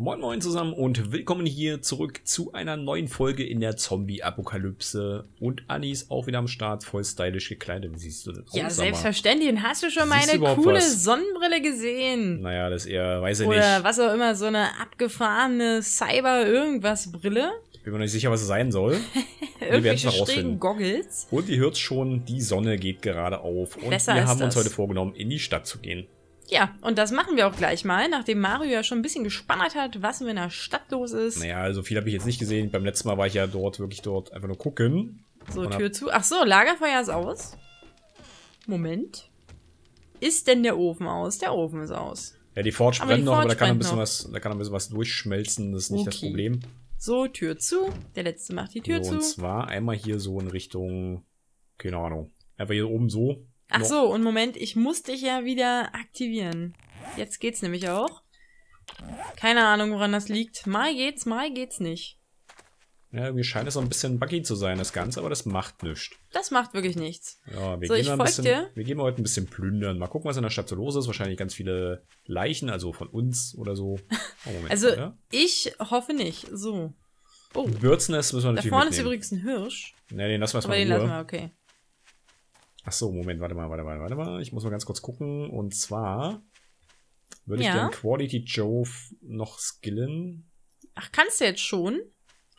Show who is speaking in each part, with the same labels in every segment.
Speaker 1: Moin Moin zusammen und willkommen hier zurück zu einer neuen Folge in der Zombie-Apokalypse. Und Anni ist auch wieder am Start, voll stylisch gekleidet. Wie siehst du denn
Speaker 2: Ja,
Speaker 1: aus,
Speaker 2: selbstverständlich. Und hast du schon
Speaker 1: Siehst du
Speaker 2: meine
Speaker 1: überhaupt
Speaker 2: coole
Speaker 1: was?
Speaker 2: Sonnenbrille gesehen?
Speaker 1: Naja, das ist eher, weiß ich
Speaker 2: Oder
Speaker 1: nicht.
Speaker 2: was auch immer, so eine abgefahrene Cyber-Irgendwas-Brille?
Speaker 1: Bin mir nicht sicher, was es sein soll. werden's
Speaker 2: Irgendwelche
Speaker 1: noch
Speaker 2: schrägen
Speaker 1: rausfinden.
Speaker 2: Goggles?
Speaker 1: Und ihr hört schon, die Sonne geht gerade auf. Und
Speaker 2: Besser
Speaker 1: wir haben uns
Speaker 2: das.
Speaker 1: heute vorgenommen, in die Stadt zu gehen.
Speaker 2: Ja, und das machen wir auch gleich mal, nachdem Mario ja schon ein bisschen gespannt hat, was in der Stadt los ist.
Speaker 1: Naja, also viel habe ich jetzt nicht gesehen. Beim letzten Mal war ich ja dort, wirklich dort, einfach nur gucken.
Speaker 2: So,
Speaker 1: Und
Speaker 2: Tür zu. Ach so, Lagerfeuer ist aus. Moment. Ist denn der Ofen aus? Der Ofen ist aus.
Speaker 1: Ja, die Forge brennt noch, aber da kann, ein bisschen
Speaker 2: noch.
Speaker 1: was, da kann ein bisschen was durchschmelzen. Das ist nicht das
Speaker 2: Okay.
Speaker 1: Problem.
Speaker 2: So, Tür zu. Der letzte macht die Tür
Speaker 1: so, und
Speaker 2: zu.
Speaker 1: zwar einmal hier so in Richtung, keine Ahnung, einfach hier oben so.
Speaker 2: Ach so, und Moment, ich muss dich ja wieder aktivieren. Jetzt geht's nämlich auch. Keine Ahnung, woran das liegt. Mal geht's, mal geht's nicht.
Speaker 1: Ja, irgendwie scheint es so ein bisschen buggy zu sein, das Ganze, aber das macht nichts.
Speaker 2: Das macht wirklich nichts.
Speaker 1: Ja, wir
Speaker 2: So,
Speaker 1: gehen
Speaker 2: ich
Speaker 1: ein bisschen,
Speaker 2: dir.
Speaker 1: wir gehen heute ein bisschen plündern. Mal gucken, was in der Stadt so los ist. Wahrscheinlich ganz viele Leichen, also von uns oder so. Oh, Moment,
Speaker 2: Also,
Speaker 1: ja?
Speaker 2: ich hoffe nicht. So. Oh,
Speaker 1: Birdsnest müssen wir
Speaker 2: da
Speaker 1: natürlich
Speaker 2: vorne ist
Speaker 1: mitnehmen.
Speaker 2: übrigens ein Hirsch.
Speaker 1: Ne, den lassen wir
Speaker 2: Aber
Speaker 1: erstmal
Speaker 2: den
Speaker 1: in
Speaker 2: lassen wir, okay.
Speaker 1: Ach so, Moment, warte mal, warte mal, warte mal. Ich muss mal ganz kurz gucken. Und zwar würde ich
Speaker 2: Ja.
Speaker 1: gern Quality Joe noch skillen.
Speaker 2: Ach, kannst du jetzt schon?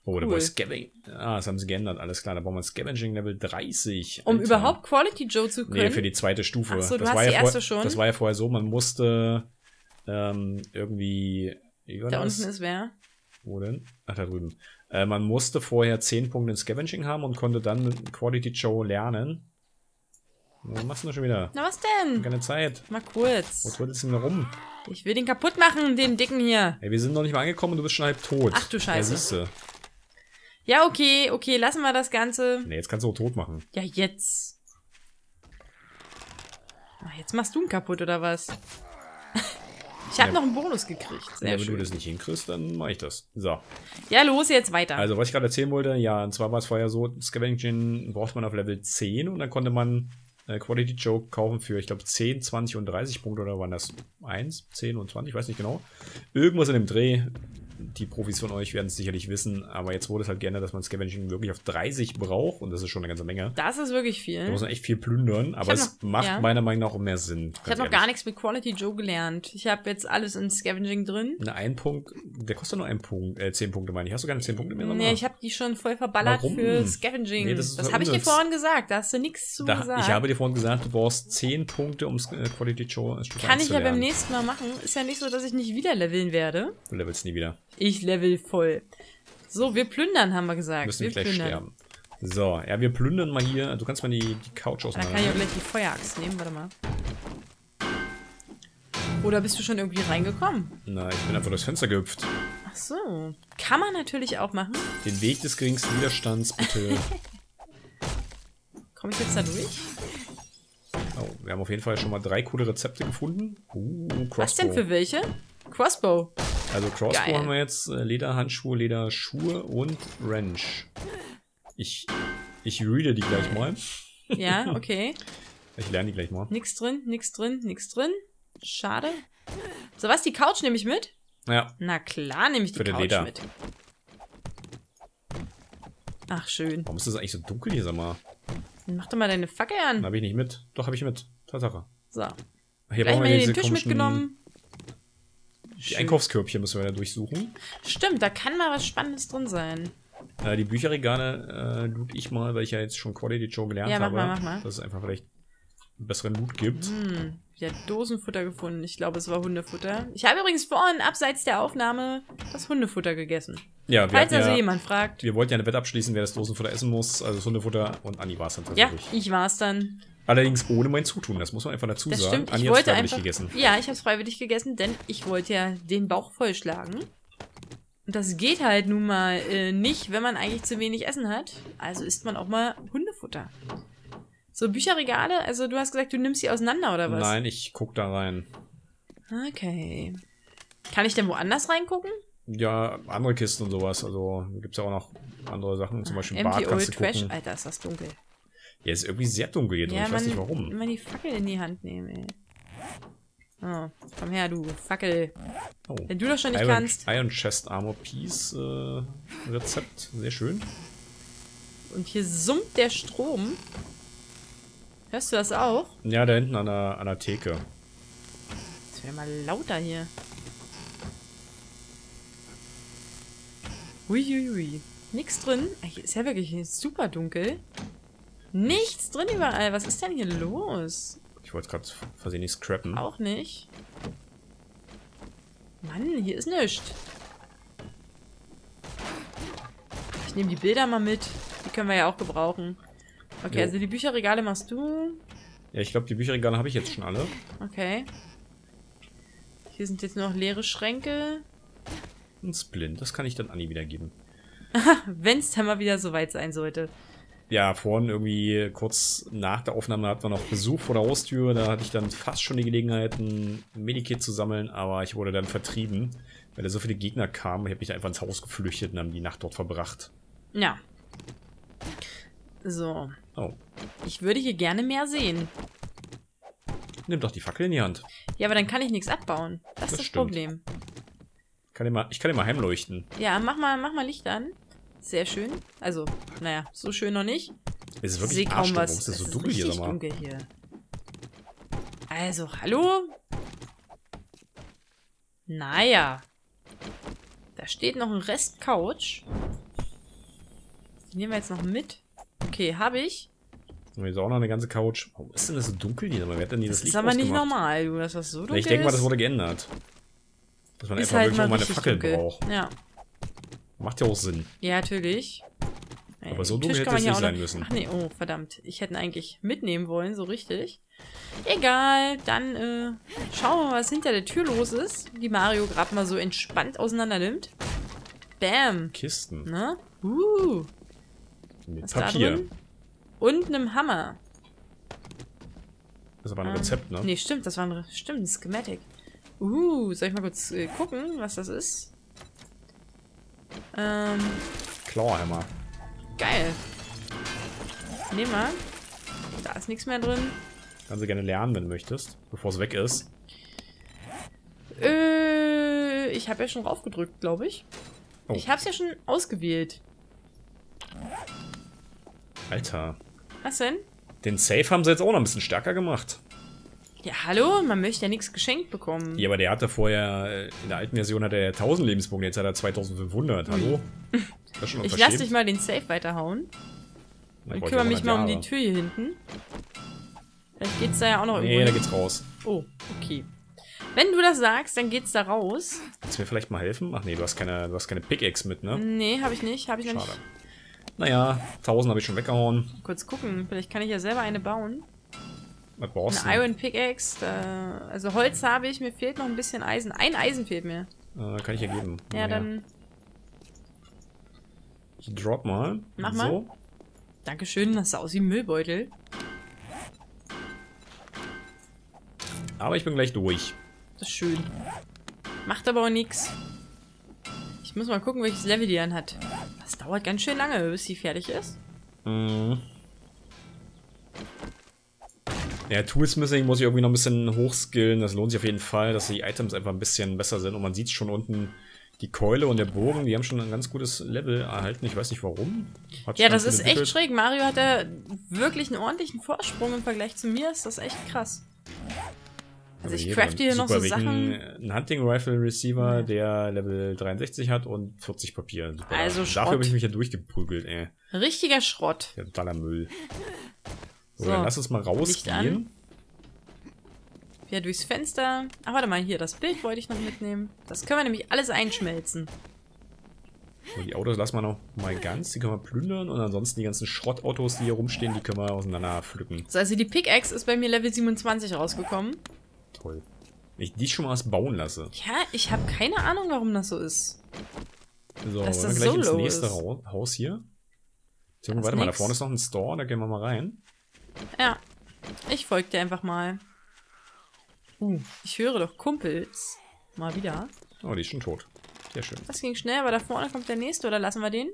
Speaker 1: Oh, da
Speaker 2: Cool.
Speaker 1: war Scavenging. Ah, das haben sie geändert, alles klar. Da brauchen wir Scavenging Level 30.
Speaker 2: Um
Speaker 1: Alter.
Speaker 2: überhaupt Quality Joe zu können?
Speaker 1: Nee, für die zweite Stufe.
Speaker 2: Ach so, du
Speaker 1: das
Speaker 2: hast
Speaker 1: war
Speaker 2: die
Speaker 1: ja
Speaker 2: erste
Speaker 1: vor,
Speaker 2: schon?
Speaker 1: Das war ja vorher so, man musste ähm, irgendwie. Wie war
Speaker 2: da unten ist wer?
Speaker 1: Wo denn? Ach, da drüben. Äh, man musste vorher 10 Punkte in Scavenging haben und konnte dann mit Quality Joe lernen. Was machst du denn schon wieder?
Speaker 2: Na, was denn?
Speaker 1: Keine Zeit.
Speaker 2: Mal
Speaker 1: Wo
Speaker 2: kurz.
Speaker 1: trödelst du denn rum?
Speaker 2: Ich will den kaputt machen, den dicken hier.
Speaker 1: Ey, wir sind noch nicht mal angekommen und du bist schon halb tot.
Speaker 2: Ach du Scheiße.
Speaker 1: Ja, siehste.
Speaker 2: Ja, okay, okay, lassen wir das Ganze.
Speaker 1: Nee, jetzt kannst du auch tot machen.
Speaker 2: Ja, jetzt. Ach, jetzt machst du ihn kaputt, oder was? Ich habe
Speaker 1: Ja.
Speaker 2: noch einen Bonus gekriegt. Sehr
Speaker 1: ja, wenn
Speaker 2: schön.
Speaker 1: du das nicht hinkriegst, dann mach ich das. So.
Speaker 2: Ja, los, jetzt weiter.
Speaker 1: Also, was ich gerade erzählen wollte, ja, und zwar war es vorher so, Scavenging braucht man auf Level 10 und dann konnte man Quality Joe kaufen für, ich glaube, 10, 20 und 30 Punkte oder waren das 1, 10 und 20, ich weiß nicht genau. Irgendwas in dem Dreh. Die Profis von euch werden es sicherlich wissen, aber jetzt wurde es halt geändert, dass man Scavenging wirklich auf 30 braucht und das ist schon eine ganze Menge.
Speaker 2: das ist wirklich
Speaker 1: Da
Speaker 2: viel.
Speaker 1: muss man echt viel plündern, aber
Speaker 2: hab
Speaker 1: es
Speaker 2: noch-
Speaker 1: macht
Speaker 2: ja.
Speaker 1: meiner Meinung nach auch mehr Sinn.
Speaker 2: Ich habe noch gar nichts mit Quality Joe gelernt. Ich habe jetzt alles in Scavenging drin.
Speaker 1: Eine ein Punkt, der kostet nur einen Punkt, äh, 10 Punkte meine ich. Hast du keine 10 Punkte mehr?
Speaker 2: Nee, ich habe die schon voll verballert
Speaker 1: Warum?
Speaker 2: für Scavenging.
Speaker 1: Nee, das
Speaker 2: das habe ich dir vorhin gesagt. Da hast du nichts zu
Speaker 1: Da,
Speaker 2: gesagt.
Speaker 1: ich habe dir vorhin gesagt, du brauchst 10 Punkte, um äh, Quality Joe Stufe
Speaker 2: Kann
Speaker 1: 1
Speaker 2: ich
Speaker 1: zu
Speaker 2: ja beim nächsten Mal machen. Ist ja nicht so, dass ich nicht wieder leveln werde.
Speaker 1: Du levelst nie wieder.
Speaker 2: Ich level voll. So, wir plündern, haben wir gesagt.
Speaker 1: Müssen
Speaker 2: wir
Speaker 1: gleich
Speaker 2: plündern.
Speaker 1: sterben. So, ja, wir plündern mal hier. Du kannst mal die, die Couch
Speaker 2: Da kann ich auch gleich die Feueraxt nehmen, warte mal. Oder bist du schon irgendwie reingekommen?
Speaker 1: Na, ich bin einfach durchs Fenster gehüpft.
Speaker 2: Ach so. Kann man natürlich auch machen.
Speaker 1: Den Weg des geringsten Widerstands, bitte.
Speaker 2: Komme ich jetzt da durch?
Speaker 1: Oh, wir haben auf jeden Fall schon mal drei coole Rezepte gefunden. Uh, Crossbow.
Speaker 2: Was denn für welche? Crossbow.
Speaker 1: Also Crossbow
Speaker 2: Geil.
Speaker 1: haben wir jetzt, äh, Lederhandschuhe, Lederschuhe und Wrench. Ich, ich reade die gleich mal.
Speaker 2: Ja, okay.
Speaker 1: Ich lerne die gleich mal.
Speaker 2: Nix drin, nix drin, nix drin. Schade. So, was? Die Couch nehme ich mit?
Speaker 1: Ja,
Speaker 2: Na klar, nehme ich die
Speaker 1: Für
Speaker 2: Couch
Speaker 1: Leder.
Speaker 2: mit. Ach, schön.
Speaker 1: warum ist das eigentlich so dunkel hier, sag mal?
Speaker 2: Dann mach doch mal deine Fackel an.
Speaker 1: Habe ich nicht mit. Doch, habe ich mit. Tatsache.
Speaker 2: So.
Speaker 1: Hier
Speaker 2: Gleich mal hier den Tisch mitgenommen.
Speaker 1: Die. Einkaufskörbchen müssen wir da durchsuchen.
Speaker 2: Stimmt, da kann mal was Spannendes drin sein.
Speaker 1: Äh, die Bücherregale äh, loot ich mal, weil ich ja jetzt schon Quality Joe gelernt
Speaker 2: Ja, mach
Speaker 1: habe.
Speaker 2: mal, mach mal.
Speaker 1: Dass es einfach vielleicht einen besseren Loot gibt.
Speaker 2: Hm, wieder Dosenfutter gefunden. Ich glaube, es war Hundefutter. Ich habe übrigens vorhin, abseits der Aufnahme, das Hundefutter gegessen.
Speaker 1: Ja,
Speaker 2: Falls also
Speaker 1: ja,
Speaker 2: jemand fragt.
Speaker 1: wir wollten ja eine Wette abschließen, wer das Dosenfutter essen muss. Also das Hundefutter und Anni war es dann
Speaker 2: Ja,
Speaker 1: tatsächlich.
Speaker 2: ich war's dann.
Speaker 1: Allerdings ohne mein Zutun, das muss man einfach dazu
Speaker 2: Das
Speaker 1: sagen.
Speaker 2: stimmt.
Speaker 1: Hat's
Speaker 2: wollte
Speaker 1: freiwillig
Speaker 2: einfach.
Speaker 1: gegessen.
Speaker 2: Ja, ich habe es freiwillig gegessen, denn ich wollte ja den Bauch vollschlagen. Und das geht halt nun mal äh, nicht, wenn man eigentlich zu wenig Essen hat. Also isst man auch mal Hundefutter. So Bücherregale, also du hast gesagt, du nimmst sie auseinander oder was?
Speaker 1: Nein, ich guck da rein.
Speaker 2: Okay. Kann ich denn woanders reingucken?
Speaker 1: Ja, andere Kisten und sowas. Also gibt es ja auch noch andere Sachen. Zum Beispiel im Bad
Speaker 2: Empty
Speaker 1: kannst
Speaker 2: Old
Speaker 1: du
Speaker 2: Trash.
Speaker 1: gucken.
Speaker 2: Alter, ist das dunkel.
Speaker 1: Ja, ist irgendwie sehr dunkel hier drin.
Speaker 2: Ja,
Speaker 1: ich weiß nicht warum.
Speaker 2: Immer die Fackel in die Hand nehmen, ey. Oh, komm her, du Fackel.
Speaker 1: Oh.
Speaker 2: Wenn du das schon nicht
Speaker 1: Iron,
Speaker 2: kannst.
Speaker 1: Iron Chest Armor Piece äh, Rezept. Sehr schön.
Speaker 2: Und hier summt der Strom. Hörst du das auch?
Speaker 1: Ja, da hinten an der, an der Theke.
Speaker 2: Das wäre mal lauter hier. Uiuiui. Nix drin. Hier ist ja wirklich super dunkel. Nichts drin überall. Was ist denn hier los?
Speaker 1: Ich wollte gerade versehentlich scrappen.
Speaker 2: Auch nicht. Mann, hier ist nichts. Ich nehme die Bilder mal mit. Die können wir ja auch gebrauchen. Okay,
Speaker 1: Jo.
Speaker 2: also die Bücherregale machst du.
Speaker 1: Ja, ich glaube, die Bücherregale habe ich jetzt schon alle.
Speaker 2: Okay. Hier sind jetzt nur noch leere Schränke.
Speaker 1: Ein Splint, das kann ich dann Anni wiedergeben.
Speaker 2: Wenn es dann mal wieder soweit sein sollte.
Speaker 1: Ja, vorhin irgendwie kurz nach der Aufnahme hatten wir noch Besuch vor der Haustür. Da hatte ich dann fast schon die Gelegenheit, ein Medikit zu sammeln, aber ich wurde dann vertrieben, weil da so viele Gegner kamen. Ich habe mich einfach ins Haus geflüchtet und haben die Nacht dort verbracht.
Speaker 2: Ja. So.
Speaker 1: Oh,
Speaker 2: Ich würde hier gerne mehr sehen.
Speaker 1: nimm doch die Fackel in die Hand.
Speaker 2: Ja, aber dann kann ich nichts abbauen. Das, ist
Speaker 1: Das
Speaker 2: das
Speaker 1: stimmt.
Speaker 2: Problem.
Speaker 1: Kann ich, mal, ich kann dir mal heimleuchten.
Speaker 2: Ja, mach mal, mach mal Licht an. Sehr schön. Also, naja, so schön noch nicht.
Speaker 1: Es ist
Speaker 2: Ich
Speaker 1: wirklich
Speaker 2: sehe kaum was.
Speaker 1: Warum ist das
Speaker 2: Es
Speaker 1: so
Speaker 2: ist
Speaker 1: dunkel hier,
Speaker 2: richtig
Speaker 1: sag mal?
Speaker 2: dunkel hier. Also, hallo? Naja. Da steht noch ein Rest Couch. Die nehmen wir jetzt noch mit. Okay, habe ich.
Speaker 1: Und jetzt auch noch eine ganze Couch. Warum ist denn das so dunkel hier? Wer hat denn das,
Speaker 2: Das
Speaker 1: Licht
Speaker 2: ist aber nicht normal, du, dass das so dunkel
Speaker 1: ich denke mal, das wurde geändert. Dass man
Speaker 2: ist
Speaker 1: einfach
Speaker 2: halt
Speaker 1: wirklich
Speaker 2: mal
Speaker 1: eine Fackel
Speaker 2: dunkel.
Speaker 1: braucht.
Speaker 2: Ja.
Speaker 1: Macht ja auch Sinn.
Speaker 2: Ja, natürlich.
Speaker 1: Aber so
Speaker 2: Tisch
Speaker 1: hätte es nicht sein
Speaker 2: noch-
Speaker 1: müssen.
Speaker 2: Ach nee, oh, verdammt. Ich hätte ihn eigentlich mitnehmen wollen, so richtig. Egal, dann äh, schauen wir mal, was hinter der Tür los ist. Die Mario gerade mal so entspannt auseinander nimmt. Bam.
Speaker 1: Kisten.
Speaker 2: Ne? Uh,
Speaker 1: Mit
Speaker 2: was
Speaker 1: Papier.
Speaker 2: Und einem Hammer.
Speaker 1: Das aber ein
Speaker 2: Ähm,
Speaker 1: Rezept, ne?
Speaker 2: Nee, stimmt, das war ein, Re- stimmt, ein Schematic. Uh, soll ich mal kurz äh, gucken, was das ist? Ähm,
Speaker 1: Clawhammer.
Speaker 2: geil. Nehmen wir. Da ist nichts mehr drin.
Speaker 1: Kannst du gerne lernen, wenn du möchtest, bevor es weg ist.
Speaker 2: Äh, ich habe ja schon raufgedrückt, glaube ich.
Speaker 1: Oh.
Speaker 2: Ich habe es ja schon ausgewählt.
Speaker 1: Alter.
Speaker 2: Was denn?
Speaker 1: Den Safe haben sie jetzt auch noch ein bisschen stärker gemacht.
Speaker 2: Ja, hallo? Man möchte ja nichts geschenkt bekommen.
Speaker 1: Ja, aber der hatte vorher, äh, in der alten Version hat er 1000 Lebenspunkte, jetzt hat er 2500. Hallo? Das ist schon
Speaker 2: ich lasse dich mal den Safe weiterhauen.
Speaker 1: Na, ich
Speaker 2: kümmere mich
Speaker 1: 100
Speaker 2: mal um die. Tür hier hinten. Vielleicht geht's da ja auch noch
Speaker 1: Nee, da
Speaker 2: irgendwo
Speaker 1: geht's raus.
Speaker 2: Oh, okay. Wenn du das sagst, dann geht's da raus.
Speaker 1: Kannst du mir vielleicht mal helfen? Ach nee, du hast keine, du hast keine Pickaxe mit, ne?
Speaker 2: Nee, habe ich nicht. Habe ich noch
Speaker 1: Schade.
Speaker 2: nicht.
Speaker 1: Naja, 1000 habe ich schon weggehauen.
Speaker 2: Kurz gucken. Vielleicht kann ich ja selber eine bauen.
Speaker 1: Was brauchst
Speaker 2: Eine
Speaker 1: du?
Speaker 2: Iron Pickaxe. Da, also Holz habe ich. Mir fehlt noch ein bisschen Eisen. Ein Eisen fehlt mir.
Speaker 1: Äh, kann ich ja geben.
Speaker 2: Ja, dann
Speaker 1: Ich drop mal.
Speaker 2: Mach
Speaker 1: so.
Speaker 2: mal. Dankeschön. Das sah aus wie ein Müllbeutel.
Speaker 1: Aber ich bin gleich durch.
Speaker 2: Das ist schön. Macht aber auch nichts. Ich muss mal gucken, welches Level die dann hat. Das dauert ganz schön lange, bis sie fertig ist.
Speaker 1: Mhm. Ja, Toolsmithing muss ich irgendwie noch ein bisschen hochskillen. Das lohnt sich auf jeden Fall, dass die Items einfach ein bisschen besser sind. Und man sieht schon unten, die Keule und der Bogen, die haben schon ein ganz gutes Level erhalten. Ich weiß nicht warum. Hat
Speaker 2: Ja, das ist echt
Speaker 1: entwickelt.
Speaker 2: schräg. Mario hat da wirklich einen ordentlichen Vorsprung im Vergleich zu mir. Ist das echt krass. Also ich crafte hier noch so Sachen.
Speaker 1: Ein Hunting Rifle Receiver,
Speaker 2: Ja.
Speaker 1: der Level 63 hat und 40 Papier. Super.
Speaker 2: Also
Speaker 1: Dafür habe
Speaker 2: Schrott.
Speaker 1: ich mich ja durchgeprügelt, ey.
Speaker 2: Richtiger Schrott.
Speaker 1: Der totaler Müll. So,
Speaker 2: So,
Speaker 1: dann lass uns mal rausgehen.
Speaker 2: Ja, durchs Fenster. Ach, warte mal, hier, das Bild wollte ich noch mitnehmen. Das können wir nämlich alles einschmelzen.
Speaker 1: So, die Autos lassen wir noch mal ganz, die können wir plündern und ansonsten die ganzen Schrottautos, die hier rumstehen, die können wir auseinander pflücken.
Speaker 2: So, also die Pickaxe ist bei mir Level 27 rausgekommen.
Speaker 1: Toll. Wenn ich die schon mal was bauen lasse.
Speaker 2: Ja, ich habe keine Ahnung, warum das so ist.
Speaker 1: So,
Speaker 2: Dass
Speaker 1: wollen
Speaker 2: das
Speaker 1: wir gleich
Speaker 2: so
Speaker 1: ins nächste
Speaker 2: ist.
Speaker 1: Haus hier. So, warte mal, da vorne ist noch ein Store, da gehen wir mal rein.
Speaker 2: Ja, ich folge dir einfach mal. Uh, ich höre doch Kumpels. Mal wieder.
Speaker 1: Oh, die ist schon tot. Sehr schön.
Speaker 2: Das ging schnell, aber da vorne kommt der nächste, oder lassen wir den?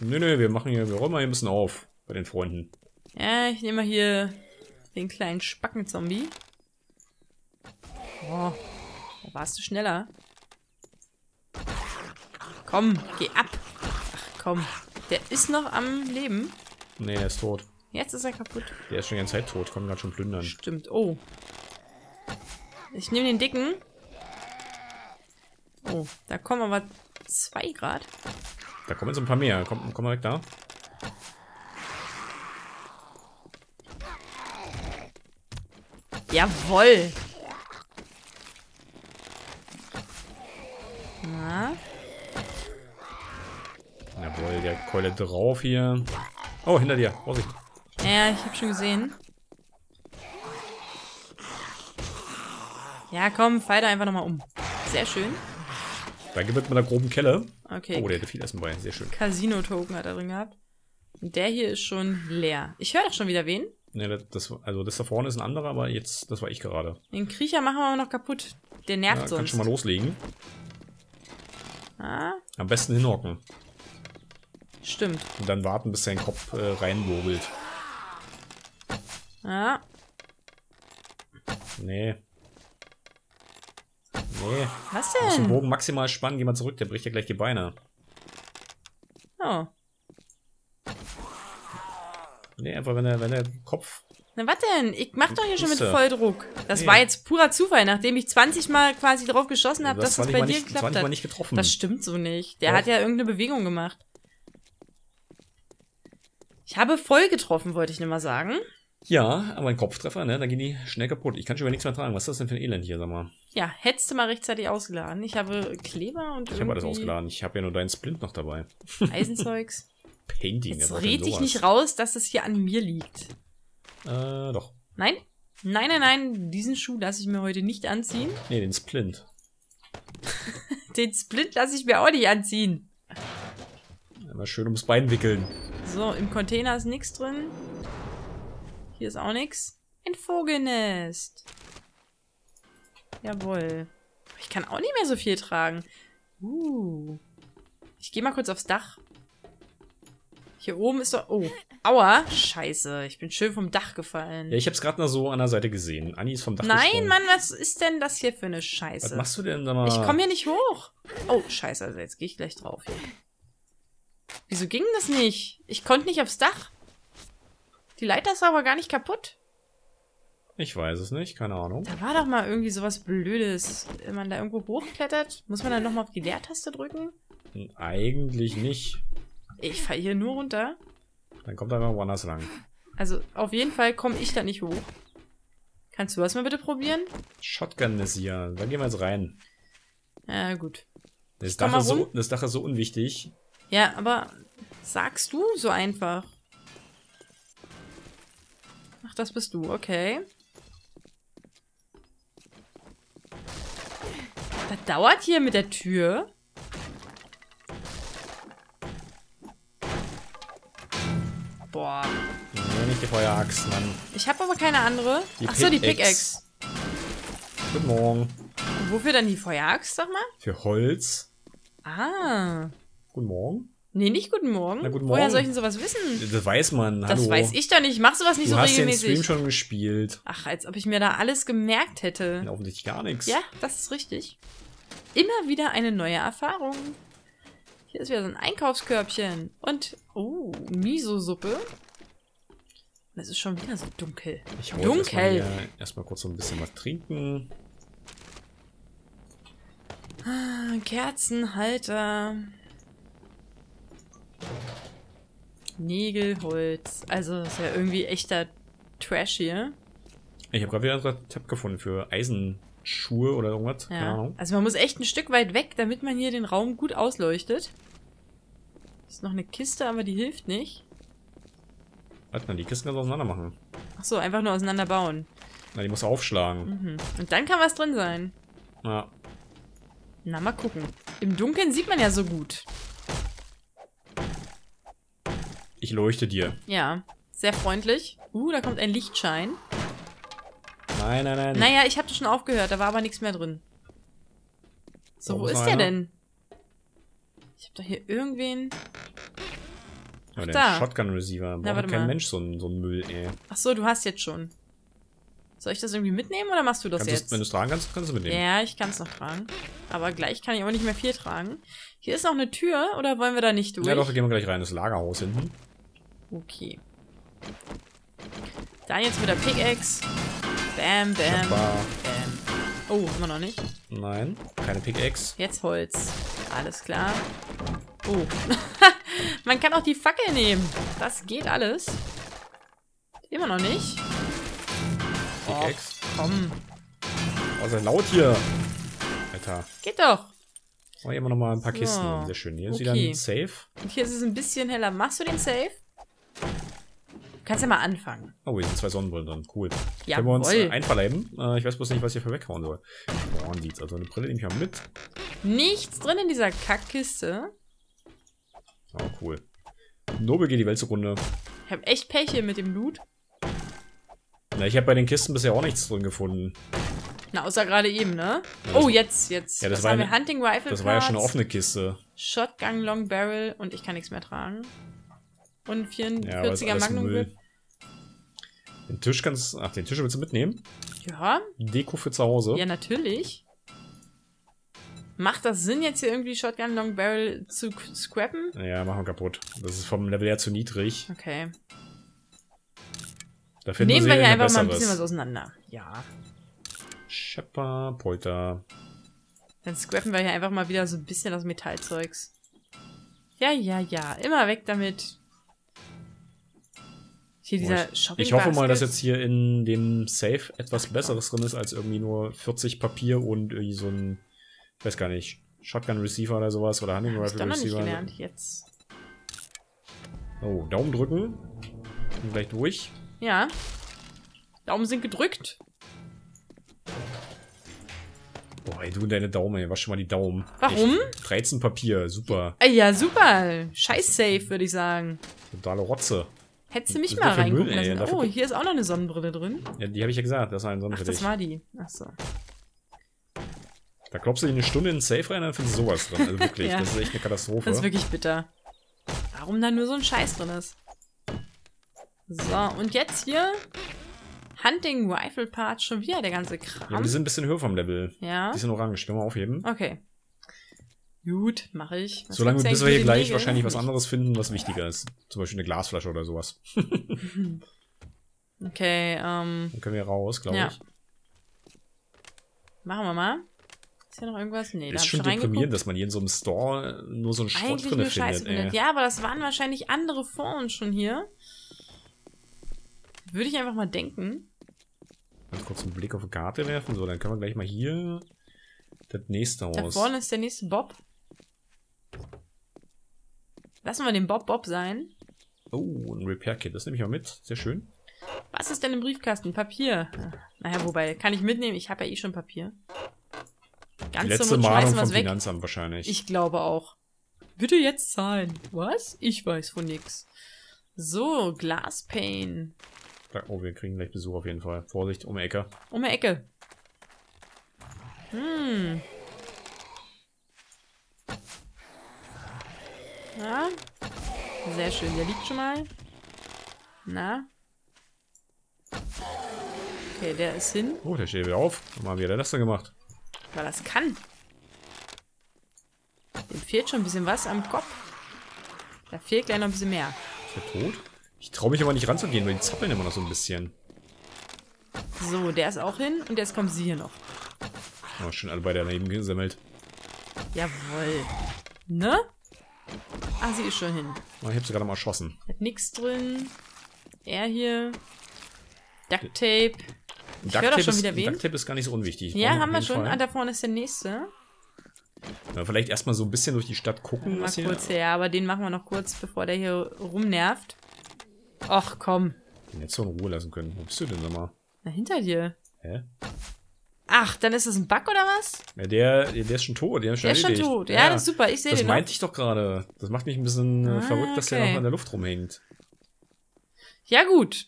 Speaker 1: Nö, nö, wir machen hier, wir räumen mal hier ein bisschen auf bei den Freunden.
Speaker 2: Ja, ich nehme mal hier den kleinen Spackenzombie. Oh, da warst du schneller. Komm, geh ab. Ach komm, der ist noch am Leben.
Speaker 1: Nee, er ist tot.
Speaker 2: Jetzt ist er kaputt.
Speaker 1: Der ist schon die ganze Zeit tot. Kommt gerade schon plündern.
Speaker 2: Stimmt. Oh. Ich nehme den dicken. Oh, da kommen aber zwei Grad.
Speaker 1: Da kommen jetzt ein paar mehr. Komm, komm mal weg da.
Speaker 2: Jawoll. Na,
Speaker 1: Jawohl, der Keule drauf hier. Oh, hinter dir. Vorsicht.
Speaker 2: Ja, ich habe schon gesehen. Ja, komm, fall da einfach nochmal um. Sehr schön.
Speaker 1: Da gibt es mit einer groben Kelle.
Speaker 2: Okay.
Speaker 1: Oh, der hatte viel Essen bei. Sehr schön.
Speaker 2: Casino-Token hat er drin gehabt. Und der hier ist schon leer. Ich höre doch schon wieder wen.
Speaker 1: Nee, das, also das da vorne ist ein anderer, aber jetzt, das war ich gerade.
Speaker 2: Den Kriecher machen wir aber noch kaputt. Der
Speaker 1: Ja,
Speaker 2: nervt
Speaker 1: kann
Speaker 2: sonst.
Speaker 1: schon mal loslegen.
Speaker 2: Ah,
Speaker 1: Am besten hinhocken.
Speaker 2: stimmt.
Speaker 1: Und dann warten, bis sein Kopf äh, reinwirbelt.
Speaker 2: Ah,
Speaker 1: Nee. Nee.
Speaker 2: was
Speaker 1: Muss den
Speaker 2: denn?
Speaker 1: Bogen maximal spannen, geh mal zurück, der bricht ja gleich die Beine.
Speaker 2: Oh.
Speaker 1: Nee, einfach wenn der, wenn der Kopf.
Speaker 2: Na, was denn? Ich mach doch hier schon mit. Volldruck. Das
Speaker 1: Nee.
Speaker 2: war jetzt purer Zufall, nachdem ich 20 Mal quasi drauf geschossen habe, dass das bei dir
Speaker 1: nicht,
Speaker 2: geklappt
Speaker 1: nicht mal
Speaker 2: hat.
Speaker 1: nicht getroffen.
Speaker 2: Das stimmt so nicht. Der
Speaker 1: Doch.
Speaker 2: hat ja irgendeine Bewegung gemacht. Ich habe voll getroffen, wollte ich nur mal sagen.
Speaker 1: Ja, aber ein Kopftreffer, ne? Da gehen die schnell kaputt. Ich kann schon über nichts mehr tragen. Was ist das denn für ein Elend hier, sag mal?
Speaker 2: Ja, hättest du mal rechtzeitig ausgeladen. Ich habe Kleber und
Speaker 1: Ich habe alles ausgeladen. Ich habe ja nur deinen Splint noch dabei.
Speaker 2: Eisenzeugs.
Speaker 1: Painting.
Speaker 2: Jetzt red ich
Speaker 1: sowas?
Speaker 2: nicht raus, dass es hier an mir liegt.
Speaker 1: Äh, doch.
Speaker 2: Nein? Nein, nein, nein. Diesen Schuh lasse ich mir heute nicht anziehen.
Speaker 1: Nee, den Splint.
Speaker 2: Den Split lasse ich mir auch nicht anziehen.
Speaker 1: Immer schön ums Bein wickeln.
Speaker 2: So, im Container ist nichts drin. Hier ist auch nichts. Ein Vogelnest. Jawohl. Ich kann auch nicht mehr so viel tragen. Uh. Ich gehe mal kurz aufs Dach. Hier oben ist doch... Oh. Aua. Scheiße. Ich bin schön vom Dach gefallen.
Speaker 1: Ja, ich hab's gerade noch so an der Seite gesehen. Anni ist vom Dach
Speaker 2: Nein,
Speaker 1: gesprungen.
Speaker 2: Mann, was ist denn das hier für eine
Speaker 1: Was
Speaker 2: Scheiße?
Speaker 1: machst du denn, sag mal?
Speaker 2: Ich komme hier nicht hoch. Oh, scheiße, also jetzt gehe ich gleich drauf hier. Wieso ging das nicht? Ich konnte nicht aufs Dach. Die Leiter ist aber gar nicht kaputt.
Speaker 1: Ich weiß es nicht, keine Ahnung.
Speaker 2: Da war doch mal irgendwie sowas Blödes. Wenn man da irgendwo hochklettert, muss man dann nochmal auf die Leertaste drücken?
Speaker 1: Hm, Eigentlich nicht.
Speaker 2: Ich falle hier nur runter.
Speaker 1: Dann kommt mal woanders lang.
Speaker 2: Also auf jeden Fall komme ich da nicht hoch. Kannst du das mal bitte probieren?
Speaker 1: Shotgun ist hier. Da gehen wir jetzt rein.
Speaker 2: Ja, gut.
Speaker 1: Das Dach, ist so, das Dach ist so unwichtig.
Speaker 2: Ja, aber sagst du so einfach? Das bist du, okay. Das dauert hier mit der Tür. Boah.
Speaker 1: Nee, nicht die Feueraxt, Mann.
Speaker 2: Ich habe aber keine andere.
Speaker 1: Die
Speaker 2: Ach so, die
Speaker 1: Pickaxe.
Speaker 2: Pickaxe.
Speaker 1: Guten Morgen.
Speaker 2: Und wofür dann die Feueraxt, sag mal?
Speaker 1: Für Holz.
Speaker 2: Ah.
Speaker 1: Guten Morgen.
Speaker 2: Nee, nicht guten Morgen.
Speaker 1: Na, guten
Speaker 2: Woher
Speaker 1: Morgen.
Speaker 2: soll ich denn sowas wissen?
Speaker 1: Das weiß man.
Speaker 2: Das
Speaker 1: Hallo.
Speaker 2: weiß ich doch nicht. Ich mach sowas nicht
Speaker 1: Du
Speaker 2: so
Speaker 1: hast den
Speaker 2: regelmäßig.
Speaker 1: Stream schon gespielt.
Speaker 2: Ach, als ob ich mir da alles gemerkt hätte.
Speaker 1: Ja, offensichtlich gar nichts.
Speaker 2: Ja, das ist richtig. Immer wieder eine neue Erfahrung. Hier ist wieder so ein Einkaufskörbchen. Und, oh, Miso-Suppe. Es ist schon wieder so dunkel.
Speaker 1: Ich erstmal,
Speaker 2: dunkel.
Speaker 1: hier erstmal kurz so ein bisschen was trinken.
Speaker 2: Ah, Kerzenhalter. Nägelholz. Also, das ist ja irgendwie echter Trash hier.
Speaker 1: Ich habe gerade wieder einen Tab gefunden für Eisenschuhe oder irgendwas. Keine
Speaker 2: Ja.
Speaker 1: Ahnung.
Speaker 2: Also man muss echt ein Stück weit weg, damit man hier den Raum gut ausleuchtet. Ist noch eine Kiste, aber die hilft nicht.
Speaker 1: Warte mal, die Kisten kannst du auseinander machen.
Speaker 2: Ach so, einfach nur auseinanderbauen.
Speaker 1: Na, die musst du aufschlagen.
Speaker 2: Mhm. Und dann kann was drin sein.
Speaker 1: Ja.
Speaker 2: Na, mal gucken. Im Dunkeln sieht man ja so gut.
Speaker 1: Ich leuchte dir.
Speaker 2: Ja, sehr freundlich. Uh, da kommt ein Lichtschein.
Speaker 1: Nein, nein, nein.
Speaker 2: Naja, ich habe schon aufgehört, da war aber nichts mehr drin. So,
Speaker 1: Da
Speaker 2: wo ist der
Speaker 1: einer.
Speaker 2: denn? Ich habe doch hier irgendwen...
Speaker 1: Ja, der
Speaker 2: da.
Speaker 1: Shotgun Receiver.
Speaker 2: Na,
Speaker 1: Braucht
Speaker 2: warte
Speaker 1: kein
Speaker 2: mal.
Speaker 1: Mensch so ein, so ein Müll, ey.
Speaker 2: Ach so, du hast jetzt schon. Soll ich das irgendwie mitnehmen oder machst du das
Speaker 1: Kannst
Speaker 2: jetzt?
Speaker 1: wenn du es tragen kannst, kannst du mitnehmen.
Speaker 2: Ja, ich kann es noch tragen. Aber gleich kann ich auch nicht mehr viel tragen. Hier ist noch eine Tür, oder wollen wir da nicht durch?
Speaker 1: Ja, doch, da gehen wir gleich rein. Das Lagerhaus hinten.
Speaker 2: Okay. Dann jetzt mit der Pickaxe. Bam, bam,
Speaker 1: Aber
Speaker 2: bam. Oh, immer noch nicht.
Speaker 1: nein, keine Pickaxe.
Speaker 2: Jetzt Holz. Alles klar. Oh. Man kann auch die Fackel nehmen. Das geht alles. Immer noch nicht.
Speaker 1: Pickaxe.
Speaker 2: Komm.
Speaker 1: Oh, ja laut hier. Alter.
Speaker 2: Geht doch.
Speaker 1: Oh, hier haben wir nochmal ein paar
Speaker 2: So.
Speaker 1: Kisten. Sehr schön. Hier ist
Speaker 2: Okay.
Speaker 1: wieder ein Safe.
Speaker 2: Und hier ist es ein bisschen heller. Machst du den Safe? Du kannst ja mal anfangen.
Speaker 1: Oh, hier sind zwei Sonnenbrillen drin. Cool. Können wir uns äh, einverleiben? Äh, ich weiß bloß nicht, was hier für weghauen soll. Borndienst. Also eine Brille nehme ich mal mit.
Speaker 2: Nichts drin in dieser Kackkiste.
Speaker 1: Oh, cool. Nobel geht die Welt zugrunde.
Speaker 2: Ich habe echt Pech hier mit dem Loot.
Speaker 1: Na, ich habe bei den Kisten bisher auch nichts drin gefunden.
Speaker 2: Na, außer gerade eben, ne?
Speaker 1: Ja,
Speaker 2: oh, jetzt, jetzt.
Speaker 1: Ja, das
Speaker 2: Was
Speaker 1: war eine-?
Speaker 2: Hunting Rifle
Speaker 1: Das war ja schon eine
Speaker 2: Parts,
Speaker 1: offene Kiste.
Speaker 2: Shotgun Long Barrel und ich kann nichts mehr tragen. Und 44er
Speaker 1: Ja,
Speaker 2: Magnum. Grip.
Speaker 1: Den Tisch kannst Ach, den Tisch willst du mitnehmen?
Speaker 2: Ja,
Speaker 1: Deko für zu Hause.
Speaker 2: ja, natürlich. Macht das Sinn, jetzt hier irgendwie Shotgun Long Barrel zu scrappen?
Speaker 1: Ja, machen wir kaputt. Das ist vom Level her zu niedrig.
Speaker 2: Okay.
Speaker 1: Da
Speaker 2: Nehmen wir hier einfach mal ein bisschen was auseinander. Ja.
Speaker 1: Schepper, Polter.
Speaker 2: Dann scrappen wir hier einfach mal wieder so ein bisschen das Metallzeugs. Ja, ja, ja. Immer weg damit. Hier dieser
Speaker 1: Oh, ich, ich hoffe mal, dass jetzt hier in dem Safe etwas Besseres drin ist, als irgendwie nur 40 Papier und irgendwie so ein, ich weiß gar nicht, Shotgun Receiver oder sowas oder Hunting
Speaker 2: ich
Speaker 1: Rifle Receiver.
Speaker 2: gelernt. Jetzt.
Speaker 1: Oh, Daumen drücken. Und gleich durch.
Speaker 2: Ja. Daumen sind gedrückt.
Speaker 1: Boah, ey, du und deine Daumen, ey, wasch schon mal die Daumen.
Speaker 2: Warum?
Speaker 1: Echt, 13 Papier, super.
Speaker 2: Ah, ja, super. Scheiß safe, würde ich sagen.
Speaker 1: Totale Rotze.
Speaker 2: Hättest du mich mal
Speaker 1: ja
Speaker 2: reingucken
Speaker 1: Müll,
Speaker 2: lassen. Oh, hier ist auch noch eine Sonnenbrille drin.
Speaker 1: Ja, die habe ich ja gesagt, das ist ein Sonne
Speaker 2: Ach, das war die. Ach so.
Speaker 1: Da klopfst du dich eine Stunde in den Safe rein, dann findest du sowas drin. Also wirklich,
Speaker 2: Ja.
Speaker 1: das ist echt eine Katastrophe.
Speaker 2: Das ist wirklich bitter. Warum da nur so ein Scheiß drin ist. So, und jetzt hier Hunting Rifle Part, schon wieder der ganze
Speaker 1: ja, aber
Speaker 2: Kram.
Speaker 1: die sind ein bisschen höher vom Level.
Speaker 2: Ja,
Speaker 1: Die sind orange, können wir aufheben.
Speaker 2: okay. Gut, mache ich. Was
Speaker 1: Solange bis wir hier gleich
Speaker 2: Nägel?
Speaker 1: wahrscheinlich was anderes finden, was wichtiger ist. Zum Beispiel eine Glasflasche oder sowas.
Speaker 2: Okay, ähm,
Speaker 1: Dann können wir raus, glaube
Speaker 2: Ja.
Speaker 1: ich.
Speaker 2: machen wir mal. Ist hier noch irgendwas? Nee, da
Speaker 1: Ist
Speaker 2: ich
Speaker 1: schon deprimierend, dass man hier in so einem Store nur so einen Schrott
Speaker 2: Eigentlich
Speaker 1: drin
Speaker 2: nur Scheiße
Speaker 1: findet.
Speaker 2: findet. Ja, aber das waren wahrscheinlich andere vor uns schon hier. Würde ich einfach mal denken.
Speaker 1: Ganz kurz einen Blick auf die Karte werfen. So, dann können wir gleich mal hier das nächste
Speaker 2: Da
Speaker 1: Haus.
Speaker 2: vorne ist der nächste Bob. Lassen wir den Bob Bob sein.
Speaker 1: Oh, ein Repair-Kit. Das nehme ich mal mit. Sehr schön.
Speaker 2: Was ist denn im Briefkasten? Papier. Naja, wobei, kann ich mitnehmen? Ich habe ja eh schon Papier.
Speaker 1: Die
Speaker 2: Ganz
Speaker 1: letzte
Speaker 2: zur Not
Speaker 1: Mahnung
Speaker 2: schmeißen wir
Speaker 1: vom
Speaker 2: es weg.
Speaker 1: Finanzamt wahrscheinlich.
Speaker 2: Ich glaube auch. Bitte jetzt zahlen. Was? Ich weiß von nix. So, Glaspane.
Speaker 1: Oh, wir kriegen gleich Besuch auf jeden Fall. Vorsicht, um die Ecke.
Speaker 2: Um die Ecke. Hm. Ja. Sehr schön. Der liegt schon mal. Na. Okay, der ist hin,
Speaker 1: Oh, der steht wieder auf. Mal wie hat er das denn gemacht?
Speaker 2: weil das kann. Dem fehlt schon ein bisschen was am Kopf. Da fehlt gleich noch ein bisschen mehr.
Speaker 1: Ist er tot? Ich traue mich aber nicht ranzugehen, weil die zappeln immer noch so ein bisschen.
Speaker 2: So, der ist auch hin und jetzt kommt sie hier noch.
Speaker 1: Oh, schon alle beide daneben gesammelt.
Speaker 2: Jawoll. Ne? Ah, sie ist schon hin.
Speaker 1: Oh, ich habe sie gerade mal erschossen.
Speaker 2: Hat nix drin. Er hier. Duct Tape. Ich höre doch schon wieder wen.
Speaker 1: Ducktape ist gar nicht so unwichtig.
Speaker 2: Ja,
Speaker 1: Brauchen
Speaker 2: haben wir schon.
Speaker 1: Fall.
Speaker 2: Ah, da vorne ist der nächste.
Speaker 1: Ja, vielleicht erstmal so ein bisschen durch die Stadt gucken,
Speaker 2: Mal
Speaker 1: was hier.
Speaker 2: kurz her, aber den machen wir noch kurz, bevor der hier rumnervt. Och, komm.
Speaker 1: Den hättest du in Ruhe lassen können. Wo bist du denn nochmal?
Speaker 2: Na, hinter dir.
Speaker 1: Hä?
Speaker 2: Ach, dann ist das ein Bug oder was?
Speaker 1: Ja, der, der ist schon tot. Der ist schon,
Speaker 2: Der ist schon tot. Ja, das ist super. Ich sehe
Speaker 1: Das
Speaker 2: den noch.
Speaker 1: meinte ich doch gerade. Das macht mich ein bisschen äh,
Speaker 2: Ah,
Speaker 1: verrückt, dass der
Speaker 2: okay.
Speaker 1: noch in der Luft rumhängt.
Speaker 2: Ja, gut.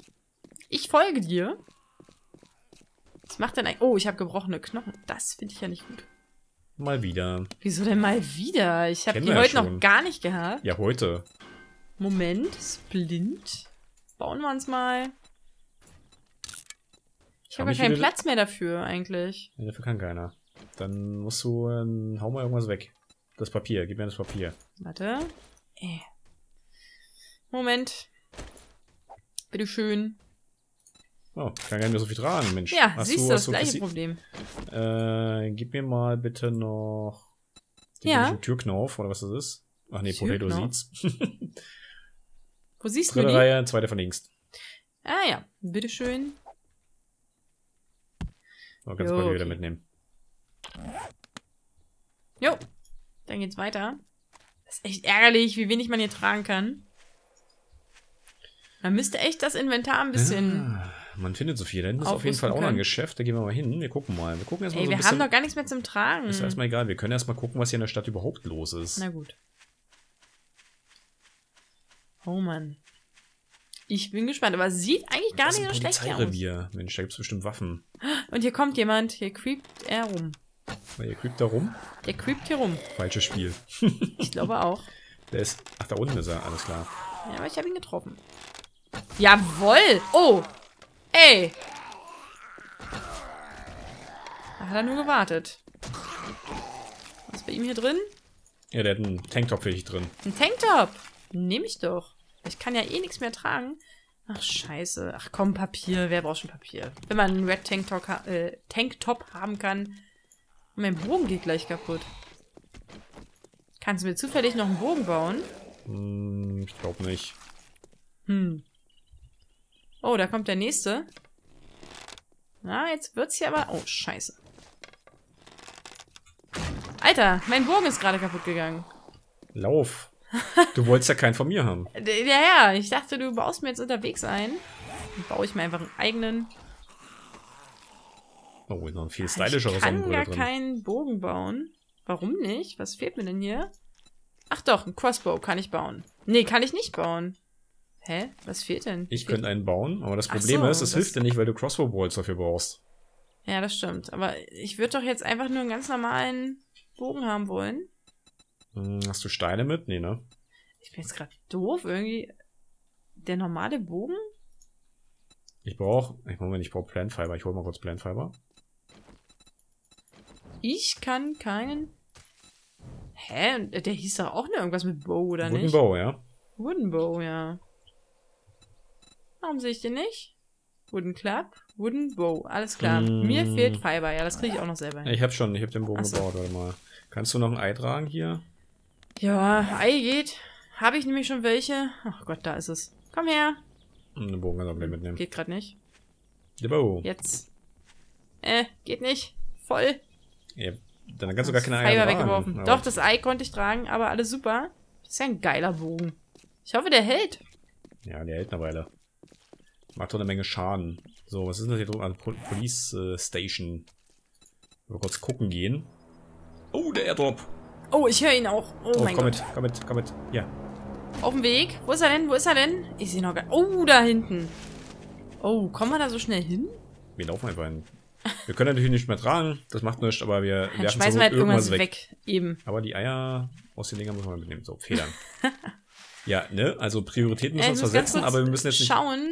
Speaker 2: Ich folge dir. Was macht denn eigentlich... Oh, ich habe gebrochene Knochen. Das finde ich ja nicht gut.
Speaker 1: Mal wieder.
Speaker 2: Wieso denn mal wieder? Ich habe die
Speaker 1: ja
Speaker 2: heute noch
Speaker 1: schon.
Speaker 2: gar nicht gehabt.
Speaker 1: Ja, heute.
Speaker 2: Moment, Splint. Bauen wir uns mal. Ich habe ja keinen Platz mehr dafür, eigentlich.
Speaker 1: Nee, dafür kann keiner. Dann musst du, äh, hau mal irgendwas weg. Das Papier, gib mir das Papier.
Speaker 2: Warte. Äh. Moment. Bitteschön.
Speaker 1: Oh, ich kann gar nicht mehr so viel tragen, Mensch.
Speaker 2: Ja,
Speaker 1: Hast
Speaker 2: siehst du, das gleiche Problem.
Speaker 1: Äh, gib mir mal bitte noch den
Speaker 2: Ja.
Speaker 1: Türknauf, oder was das ist. Ach nee, Potato? Seeds.
Speaker 2: Wo siehst du
Speaker 1: Dritte
Speaker 2: die?
Speaker 1: Reihe, zweite von links.
Speaker 2: Ah ja, bitteschön.
Speaker 1: So, kannst
Speaker 2: Jo,
Speaker 1: du Papier wieder
Speaker 2: okay.
Speaker 1: mitnehmen.
Speaker 2: Jo, dann geht's weiter. Das ist echt ärgerlich, wie wenig man hier tragen kann. Man müsste echt das Inventar ein bisschen...
Speaker 1: Ah, man findet so viel. Da hinten ist auf jeden Fall auch noch ein. Geschäft. Da gehen wir mal hin. Wir gucken mal. Wir gucken erstmal
Speaker 2: Ey,
Speaker 1: so ein
Speaker 2: wir
Speaker 1: bisschen.
Speaker 2: haben doch gar nichts mehr zum Tragen.
Speaker 1: ist erstmal egal. Wir können erstmal gucken, was hier in der Stadt überhaupt los ist.
Speaker 2: Na gut. Oh Mann. Ich bin gespannt, aber es sieht eigentlich gar
Speaker 1: das
Speaker 2: nicht so schlecht aus.
Speaker 1: Mensch, da gibt's bestimmt Waffen.
Speaker 2: Und hier kommt jemand, hier creept er rum.
Speaker 1: Weil ihr creept da rum.
Speaker 2: Der creept hier rum.
Speaker 1: Falsches Spiel.
Speaker 2: Ich glaube auch.
Speaker 1: Der ist. Ach, da unten ist er. Alles klar.
Speaker 2: Ja, aber ich habe ihn getroffen. Jawoll! Oh! Ey! Da hat er nur gewartet. Was ist bei ihm hier drin?
Speaker 1: Ja, der hat einen Tanktop für dich drin.
Speaker 2: Ein Tanktop! Nehme ich doch. Ich kann ja eh nichts mehr tragen. Ach, scheiße. Ach komm, Papier. Wer braucht schon Papier? Wenn man einen Red Tanktop, ha äh, Tanktop haben kann. Und mein Bogen geht gleich kaputt. Kannst du mir zufällig noch einen Bogen bauen?
Speaker 1: Hm, ich glaube nicht.
Speaker 2: Hm. Oh, da kommt der nächste. Na, jetzt wird's hier aber... Oh, scheiße. Alter, mein Bogen ist gerade kaputt gegangen.
Speaker 1: Lauf. Du wolltest ja keinen von mir haben.
Speaker 2: Ja, ja, ich dachte, du baust mir jetzt unterwegs ein. Dann baue ich mir einfach einen eigenen.
Speaker 1: Oh, noch ein viel
Speaker 2: Ich
Speaker 1: stylischerer
Speaker 2: kann
Speaker 1: Sonnenbrille
Speaker 2: gar
Speaker 1: drin.
Speaker 2: keinen Bogen bauen. Warum nicht? Was fehlt mir denn hier? Ach doch, ein Crossbow kann ich bauen. Nee, kann ich nicht bauen. Hä? Was fehlt denn?
Speaker 1: Ich könnte einen bauen, aber das Problem
Speaker 2: so,
Speaker 1: ist, es hilft dir nicht, weil du Crossbow Balls dafür brauchst.
Speaker 2: Ja, das stimmt. Aber ich würde doch jetzt einfach nur einen ganz normalen Bogen haben wollen.
Speaker 1: Hm, hast du Steine mit? Nee, ne?
Speaker 2: Ich bin jetzt gerade doof. Irgendwie. Der normale Bogen?
Speaker 1: Ich brauche, ich Moment, ich brauche Plant Fiber. Ich hole mal kurz Plant Fiber.
Speaker 2: Ich kann keinen. Hä? Der hieß doch auch nur irgendwas mit Bow, oder
Speaker 1: Wooden
Speaker 2: nicht?
Speaker 1: Bow, ja.
Speaker 2: Wooden Bow, ja. Warum sehe ich den nicht? Wooden Club, Wooden Bow. Alles klar.
Speaker 1: Mm.
Speaker 2: Mir fehlt Fiber. Ja, das kriege ich auch noch selber hin.
Speaker 1: Ich hab schon, ich hab den Bogen
Speaker 2: so.
Speaker 1: gebaut, warte mal. Kannst du noch ein Ei tragen hier?
Speaker 2: Ja, Ei geht. Habe ich nämlich schon welche. Ach Gott, da ist es. Komm her.
Speaker 1: Hm, Den Bogen kannst du auch gleich mitnehmen.
Speaker 2: Geht gerade nicht.
Speaker 1: Der Bow.
Speaker 2: Jetzt. Äh, geht nicht. Voll.
Speaker 1: Ja, dann kannst du gar keine Eier
Speaker 2: weggeworfen.
Speaker 1: Aber-
Speaker 2: Doch, das Ei konnte ich tragen, aber alles super. Das ist ja ein geiler Bogen. Ich hoffe, der hält.
Speaker 1: Ja, der hält eine Weile. Macht doch eine Menge Schaden. So, was ist denn das hier drüben? Also, Pol Police äh, Station. Mal kurz gucken gehen. Oh, der Airdrop.
Speaker 2: Oh, ich höre ihn auch. Oh,
Speaker 1: Oh,
Speaker 2: mein
Speaker 1: komm
Speaker 2: Gott.
Speaker 1: mit, komm mit, komm mit. Ja.
Speaker 2: Auf dem Weg. Wo ist er denn? Wo ist er denn? Ich sehe noch gar Oh, da hinten. Oh, kommen wir da so schnell hin?
Speaker 1: Wir laufen einfach hin. Wir können natürlich nicht mehr tragen, das macht nichts, aber wir
Speaker 2: Dann
Speaker 1: werfen
Speaker 2: schmeißen
Speaker 1: so
Speaker 2: wir halt irgendwas weg. Eben.
Speaker 1: Aber die Eier aus den Dingern müssen wir mitnehmen. So, Federn. ja, ne? Also Prioritäten müssen
Speaker 2: Äh,
Speaker 1: wir uns versetzen, aber wir müssen jetzt nicht.
Speaker 2: schauen.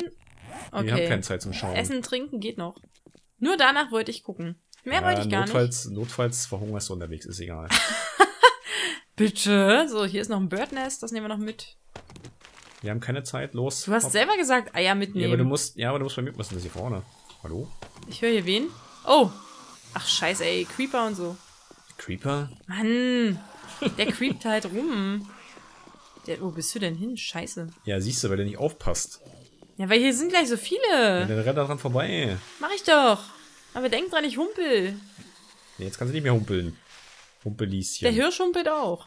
Speaker 1: Wir haben
Speaker 2: Okay.
Speaker 1: keine Zeit zum Schauen.
Speaker 2: Essen, trinken geht noch. Nur danach wollte ich gucken. Mehr
Speaker 1: Ja,
Speaker 2: wollte ich gar
Speaker 1: notfalls, Notfalls verhungerst du unterwegs, ist egal.
Speaker 2: Bitte. So, hier ist noch ein Birdnest. Das nehmen wir noch mit.
Speaker 1: Wir haben keine Zeit, los.
Speaker 2: Du hast
Speaker 1: Hopp.
Speaker 2: selber gesagt, Eier
Speaker 1: ja,
Speaker 2: mitnehmen.
Speaker 1: aber du musst, ja, aber du musst bei mir müssen das hier vorne. Hallo?
Speaker 2: ich höre hier wen? Oh. Ach, scheiße, ey. Creeper und so.
Speaker 1: Creeper?
Speaker 2: Mann. Der creept halt rum. Der, wo bist du denn hin? Scheiße.
Speaker 1: Ja, siehst du, weil der nicht aufpasst.
Speaker 2: Ja, weil hier sind gleich so
Speaker 1: Ja,
Speaker 2: viele.
Speaker 1: dann rennt er dran vorbei.
Speaker 2: Mach ich doch. Aber denk dran, ich humpel.
Speaker 1: Nee, jetzt kannst du nicht mehr humpeln.
Speaker 2: Der
Speaker 1: Humpelieschen.
Speaker 2: Hirsch humpelt auch.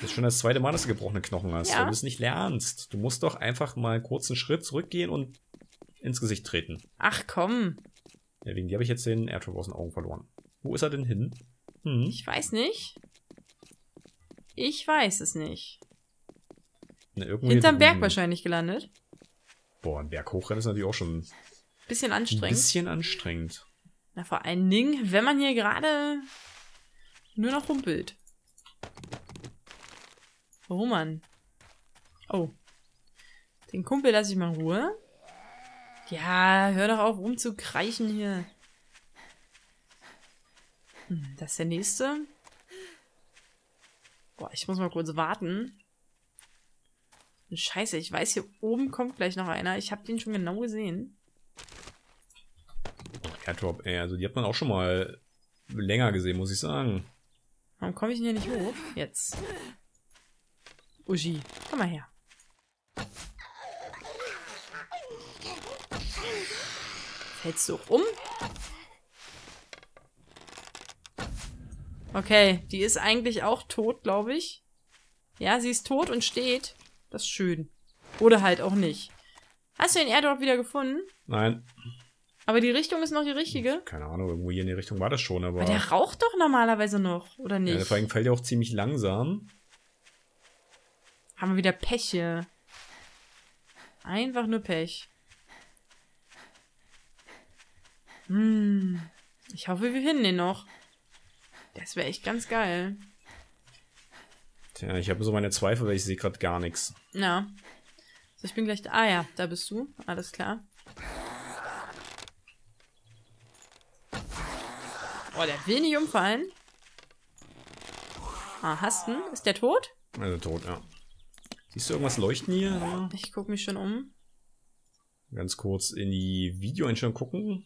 Speaker 1: Das ist schon das zweite Mal, dass du gebrochene Knochen hast,
Speaker 2: Ja.
Speaker 1: weil du es nicht lernst. Du musst doch einfach mal einen kurzen Schritt zurückgehen und ins Gesicht treten.
Speaker 2: Ach komm.
Speaker 1: Ja, wegen dir habe ich jetzt den Airtrap aus den Augen verloren. Wo ist er denn hin? Hm.
Speaker 2: Ich weiß nicht. Ich weiß es nicht.
Speaker 1: Na,
Speaker 2: Hinterm Berg
Speaker 1: drüben.
Speaker 2: wahrscheinlich gelandet.
Speaker 1: Boah, ein Berg hochrennen ist natürlich auch schon
Speaker 2: Bisschen
Speaker 1: ein
Speaker 2: anstrengend.
Speaker 1: bisschen anstrengend.
Speaker 2: Na, vor allen Dingen, wenn man hier gerade nur noch humpelt. Oh Mann. Oh. Den Kumpel lasse ich mal in Ruhe. Ja, hör doch auf rumzukreichen hier. Hm, das ist der nächste. Boah, ich muss mal kurz warten. Scheiße, ich weiß, hier oben kommt gleich noch einer. Ich habe den schon genau gesehen.
Speaker 1: Airdrop, ey, also die hat man auch schon mal länger gesehen, muss ich sagen.
Speaker 2: Warum komme ich denn hier nicht hoch? Jetzt. Uschi, komm mal her. Fällst du um? Okay, die ist eigentlich auch tot, glaube ich. Ja, sie ist tot und steht. Das ist schön. Oder halt auch nicht. Hast du den Airdrop wieder gefunden?
Speaker 1: Nein.
Speaker 2: Aber die Richtung ist noch die richtige?
Speaker 1: Keine Ahnung, irgendwo hier in die Richtung war das schon, aber...
Speaker 2: Aber der raucht doch normalerweise noch, oder nicht?
Speaker 1: Ja, vor allem fällt ja auch ziemlich langsam.
Speaker 2: Haben wir wieder Pech hier. Einfach nur Pech. Hm. Ich hoffe, wir finden den noch. Das wäre echt ganz geil.
Speaker 1: Tja, ich habe so meine Zweifel, weil ich sehe gerade gar nichts.
Speaker 2: Ja. So, ich bin gleich da. Ah ja, da bist du. Alles klar. Oh, der will nicht umfallen. Ah, hast du? Ist der tot?
Speaker 1: Also tot, ja. Siehst du irgendwas leuchten hier?
Speaker 2: Ich gucke mich schon um.
Speaker 1: Ganz kurz in die Videoeinstellung gucken.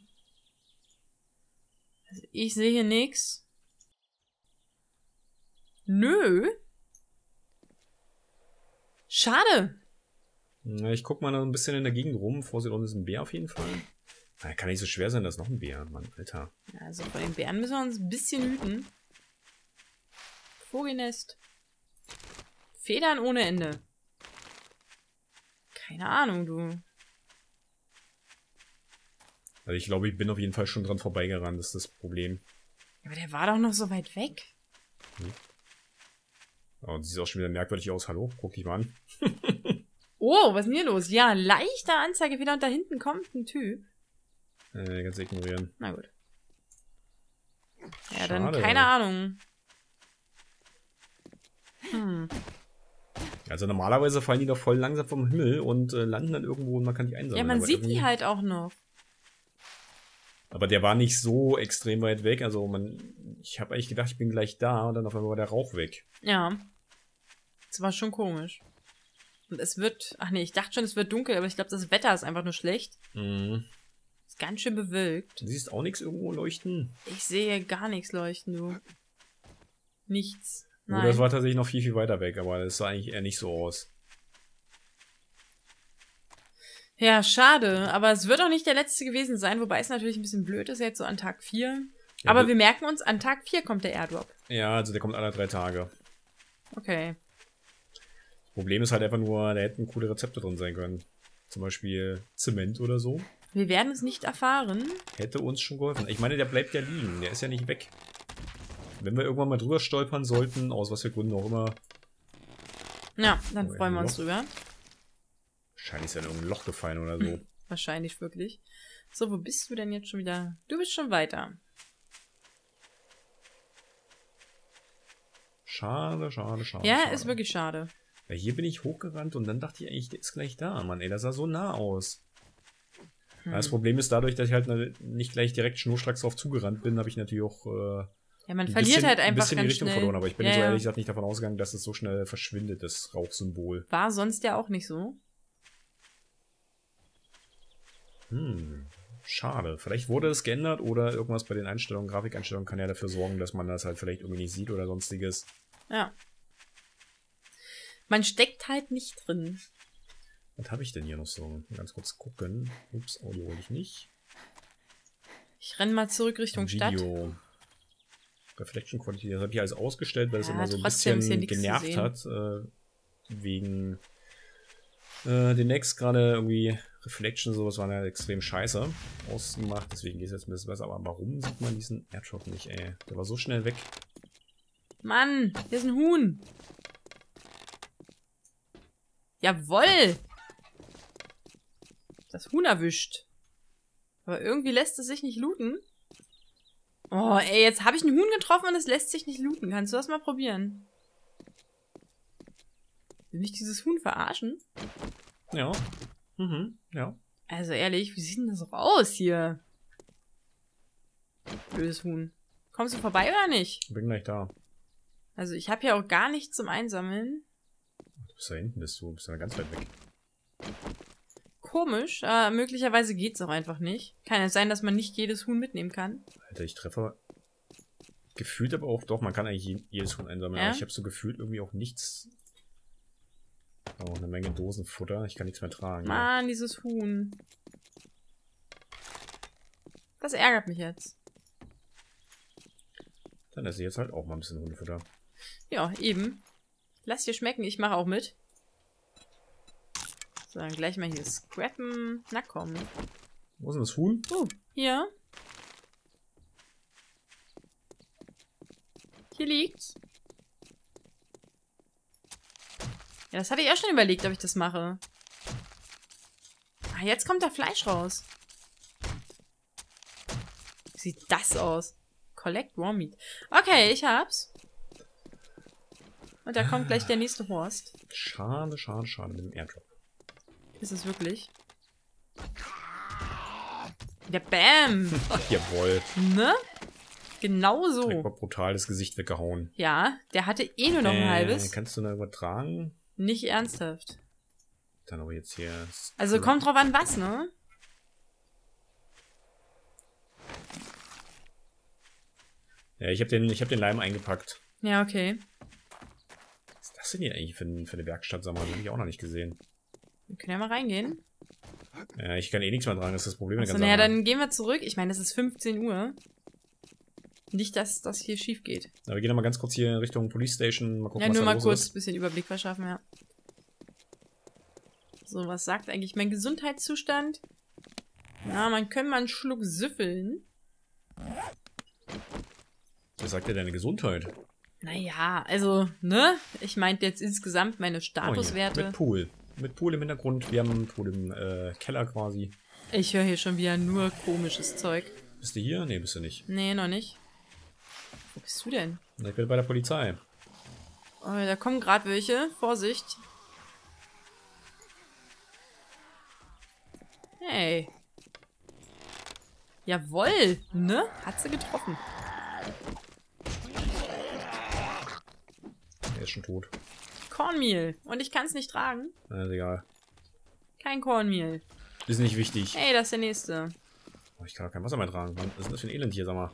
Speaker 2: Also ich sehe hier nichts. Nö. Schade.
Speaker 1: Na, ich guck mal noch ein bisschen in der Gegend rum. Vorsicht, unten ist ein Bär auf jeden Fall. Kann nicht so schwer sein, dass noch ein Bär, Mann, Alter.
Speaker 2: Also vor den Bären müssen wir uns ein bisschen hüten. Vogelnest. Federn ohne Ende. Keine Ahnung, du.
Speaker 1: Also ich glaube, ich bin auf jeden Fall schon dran vorbeigerannt, das ist das Problem.
Speaker 2: Aber der war doch noch so weit weg.
Speaker 1: Hm. Oh, sieht auch schon wieder merkwürdig aus. Hallo, guck dich mal an.
Speaker 2: oh, was ist denn hier los? Ja, leichter Anzeigefehler und da hinten kommt ein Typ.
Speaker 1: Äh, ganz ignorieren.
Speaker 2: Na gut. Ja, Schade. dann keine Ahnung.
Speaker 1: Hm. Also normalerweise fallen die doch voll langsam vom Himmel und äh, landen dann irgendwo und man kann die einsammeln.
Speaker 2: Ja, man sieht die halt auch noch.
Speaker 1: Aber der war nicht so extrem weit weg. Also man, ich habe eigentlich gedacht, ich bin gleich da und dann auf einmal war der Rauch weg.
Speaker 2: Ja. Das war schon komisch. Und es wird, ach nee, ich dachte schon, es wird dunkel, aber ich glaube, das Wetter ist einfach nur schlecht. Mhm. Ist ganz schön bewölkt.
Speaker 1: Du siehst auch nichts irgendwo leuchten?
Speaker 2: Ich sehe gar nichts leuchten, du. Nichts. Nein.
Speaker 1: Oder es war tatsächlich noch viel, viel weiter weg, aber das sah eigentlich eher nicht so aus.
Speaker 2: Ja, schade. Aber es wird auch nicht der letzte gewesen sein, wobei es natürlich ein bisschen blöd ist, jetzt so an Tag 4. Ja, aber wir merken uns, an Tag 4 kommt der Airdrop.
Speaker 1: Ja, also der kommt alle drei Tage.
Speaker 2: Okay.
Speaker 1: Das Problem ist halt einfach nur, da hätten coole Rezepte drin sein können. Zum Beispiel Zement oder so.
Speaker 2: Wir werden es nicht erfahren.
Speaker 1: Hätte uns schon geholfen. Ich meine, der bleibt ja liegen. Der ist ja nicht weg. Wenn wir irgendwann mal drüber stolpern sollten, aus was für Gründen auch immer.
Speaker 2: Ja, dann oh, freuen wir uns drüber.
Speaker 1: Wahrscheinlich ist ja in irgendein Loch gefallen oder so.
Speaker 2: Wahrscheinlich wirklich. So, wo bist du denn jetzt schon wieder? Du bist schon weiter.
Speaker 1: Schade, schade, schade.
Speaker 2: Ja,
Speaker 1: schade.
Speaker 2: ist wirklich schade.
Speaker 1: Ja, hier bin ich hochgerannt und dann dachte ich eigentlich, der ist gleich da. Mann, ey, das sah so nah aus. Hm. Das Problem ist, dadurch, dass ich halt nicht gleich direkt schnurstracks drauf zugerannt bin, habe ich natürlich auch äh,
Speaker 2: ja, man verliert bisschen, halt einfach ein bisschen
Speaker 1: die Richtung
Speaker 2: schnell.
Speaker 1: verloren, aber ich bin ja, so ehrlich gesagt nicht davon ausgegangen, dass es so schnell verschwindet, das Rauchsymbol.
Speaker 2: War sonst ja auch nicht so.
Speaker 1: Hm, schade. Vielleicht wurde es geändert oder irgendwas bei den Einstellungen, Grafikeinstellungen kann ja dafür sorgen, dass man das halt vielleicht irgendwie nicht sieht oder sonstiges.
Speaker 2: Ja. Man steckt halt nicht drin.
Speaker 1: Was habe ich denn hier noch so? Ganz kurz gucken. Ups, Audio hole ich nicht.
Speaker 2: Ich renne mal zurück Richtung Video. Stadt.
Speaker 1: Reflection Quality, das habe ich alles ausgestellt, weil es immer so ein bisschen genervt hat. Äh, wegen äh, den Next gerade irgendwie Reflection, sowas waren ja extrem scheiße ausgemacht, deswegen geht es jetzt ein bisschen besser. Aber warum sieht man diesen Airdrop nicht, ey? Der war so schnell weg.
Speaker 2: Mann, hier ist ein Huhn. Jawoll! Das Huhn erwischt. Aber irgendwie lässt es sich nicht looten. Oh, ey, jetzt habe ich einen Huhn getroffen und es lässt sich nicht looten. Kannst du das mal probieren? Will mich dieses Huhn verarschen?
Speaker 1: Ja. Mhm, ja.
Speaker 2: Also ehrlich, wie sieht denn das auch aus hier? Blödes Huhn. Kommst du vorbei oder nicht?
Speaker 1: Bin gleich da.
Speaker 2: Also ich habe hier auch gar nichts zum Einsammeln.
Speaker 1: Du bist da hinten, bist du. Bist ja ganz weit weg.
Speaker 2: Komisch. Äh, möglicherweise geht's auch einfach nicht. Kann es sein, dass man nicht jedes Huhn mitnehmen kann?
Speaker 1: Alter, ich treffe gefühlt aber auch, doch, man kann eigentlich jedes Huhn einsammeln,
Speaker 2: Ja?
Speaker 1: aber ich habe so gefühlt irgendwie auch nichts. Oh, eine Menge Dosenfutter. Ich kann nichts mehr tragen. Ja.
Speaker 2: Mann, dieses Huhn. Das ärgert mich jetzt.
Speaker 1: Dann esse ich jetzt halt auch mal ein bisschen Hundefutter.
Speaker 2: Ja, eben. Lass dir schmecken, ich mache auch mit. So, dann gleich mal hier scrappen. Na komm.
Speaker 1: Wo ist denn das Huhn?
Speaker 2: Oh, hier. Hier liegt's. Ja, das hatte ich auch schon überlegt, ob ich das mache. Ah, jetzt kommt da Fleisch raus. Wie sieht das aus? Collect Raw Meat. Okay, ich hab's. Und da kommt gleich der nächste Horst.
Speaker 1: Schade, schade, schade mit dem Airdrop.
Speaker 2: Ist es wirklich? Ja, bam!
Speaker 1: Ach, jawohl.
Speaker 2: Ne? Genau so.
Speaker 1: Direkt mal brutal das Gesicht weggehauen.
Speaker 2: Ja, der hatte eh nur noch ein
Speaker 1: Äh,
Speaker 2: halbes.
Speaker 1: Kannst du da übertragen?
Speaker 2: Nicht ernsthaft.
Speaker 1: Dann aber jetzt hier.
Speaker 2: Also kommt drauf an, was, ne?
Speaker 1: Ja, ich habe den, ich hab den Leim eingepackt.
Speaker 2: Ja, okay.
Speaker 1: Was ist das denn hier eigentlich für, für eine Werkstatt? Sag mal, das habe ich auch noch nicht gesehen.
Speaker 2: Wir können ja mal reingehen.
Speaker 1: Ja, ich kann eh nichts mehr tragen, das ist das Problem. ganzen
Speaker 2: naja, dann gehen wir zurück. Ich meine, es ist 15 Uhr. Nicht, dass das hier schief geht.
Speaker 1: Aber wir gehen mal ganz kurz hier in Richtung Police Station. Mal gucken,
Speaker 2: Ja,
Speaker 1: was
Speaker 2: nur mal kurz ein bisschen Überblick verschaffen, ja. So, was sagt eigentlich mein Gesundheitszustand? Ja, man könnte mal einen Schluck süffeln.
Speaker 1: Was sagt dir deine Gesundheit?
Speaker 2: Naja, also, ne? Ich meinte jetzt insgesamt meine
Speaker 1: Oh, hier,
Speaker 2: Statuswerte.
Speaker 1: mit Pool. Mit Pool im Hintergrund. Wir haben einen Pool im äh, Keller quasi.
Speaker 2: ich höre hier schon wieder nur komisches Zeug.
Speaker 1: Bist du hier? Nee, bist du nicht.
Speaker 2: Nee, noch nicht. Wo bist du denn?
Speaker 1: Na, Ich bin bei der Polizei.
Speaker 2: Oh, da kommen gerade welche. Vorsicht. Hey. Jawoll, ne? Hat sie getroffen.
Speaker 1: Er ist schon tot.
Speaker 2: Cornmeal. Und ich kann es nicht tragen.
Speaker 1: Na, ist egal.
Speaker 2: Kein Cornmeal.
Speaker 1: Ist nicht wichtig.
Speaker 2: Hey, das ist der nächste.
Speaker 1: Oh, ich kann auch kein Wasser mehr tragen. Mann, was ist denn das für ein Elend hier, sag mal?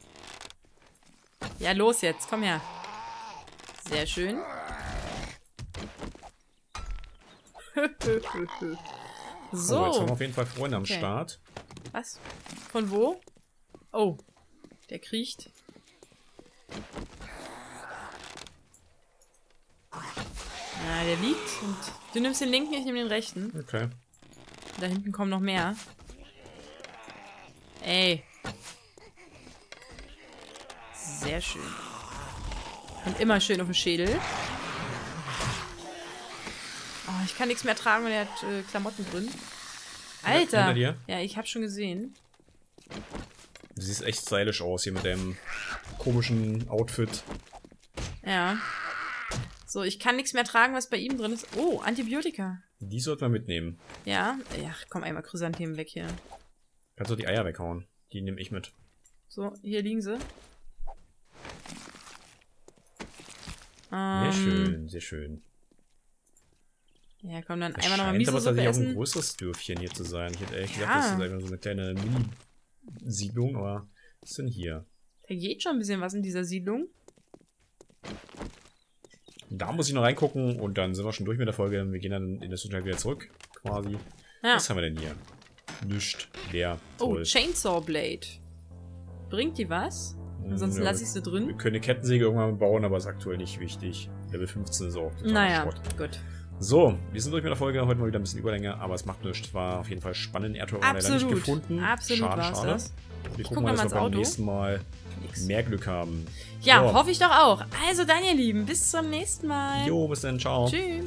Speaker 2: Ja, los jetzt. Komm her. Sehr schön.
Speaker 1: So. jetzt haben wir auf jeden Fall Freunde am
Speaker 2: Okay.
Speaker 1: Start.
Speaker 2: Was? Von wo? Oh. Der kriecht. Ja, der liegt. Und du nimmst den linken, ich nehme den rechten.
Speaker 1: Okay.
Speaker 2: Da hinten kommen noch mehr. Ey. Sehr schön. Und immer schön auf dem Schädel. Oh, ich kann nichts mehr tragen, weil er hat äh, Klamotten drin. Alter. Ja, ich habe schon gesehen.
Speaker 1: Du siehst echt stylisch aus hier mit deinem komischen Outfit.
Speaker 2: Ja. So, ich kann nichts mehr tragen, was bei ihm drin ist. Oh, Antibiotika.
Speaker 1: Die sollten wir mitnehmen.
Speaker 2: Ja. Ja, komm einmal Chrysanthemen weg hier.
Speaker 1: Kannst du die Eier weghauen? Die nehme ich mit.
Speaker 2: So, hier liegen sie.
Speaker 1: Sehr
Speaker 2: Ähm,
Speaker 1: schön, sehr schön.
Speaker 2: Ja, komm, dann
Speaker 1: Das
Speaker 2: einmal nochmal
Speaker 1: scheint aber
Speaker 2: Miso-Suppe
Speaker 1: tatsächlich auch ein
Speaker 2: essen.
Speaker 1: größeres Dörfchen hier zu sein. Ich hätte ehrlich
Speaker 2: Ja.
Speaker 1: gesagt, das ist einfach so eine kleine Mini-Siedlung, aber was ist denn hier?
Speaker 2: Da geht schon ein bisschen was in dieser Siedlung.
Speaker 1: Da muss ich noch reingucken und dann sind wir schon durch mit der Folge. Wir gehen dann in das Hotel wieder zurück, quasi.
Speaker 2: Ja.
Speaker 1: Was haben wir denn hier? Nischt. Leer.
Speaker 2: Oh,
Speaker 1: Toll.
Speaker 2: Chainsaw Blade. Bringt die was? Ansonsten
Speaker 1: Ja,
Speaker 2: lasse ich sie
Speaker 1: Wir
Speaker 2: drin.
Speaker 1: können eine Kettensäge irgendwann bauen, aber ist aktuell nicht wichtig. Level 15 ist auch
Speaker 2: Naja,
Speaker 1: Schrott.
Speaker 2: gut.
Speaker 1: So, wir sind durch mit der Folge. Heute mal wieder ein bisschen Überlänge, aber es macht nichts. War auf jeden Fall spannend. Erdtor leider nicht gefunden.
Speaker 2: Absolut
Speaker 1: schade, schade.
Speaker 2: das.
Speaker 1: Wir
Speaker 2: guck
Speaker 1: gucken
Speaker 2: mal
Speaker 1: mal, dass
Speaker 2: ins
Speaker 1: wir beim nächsten Mal
Speaker 2: Nix.
Speaker 1: mehr Glück haben.
Speaker 2: Ja,
Speaker 1: So.
Speaker 2: hoffe ich doch auch. Also dann, ihr Lieben, bis zum nächsten Mal.
Speaker 1: Jo, bis dann. Ciao.
Speaker 2: Tschüss.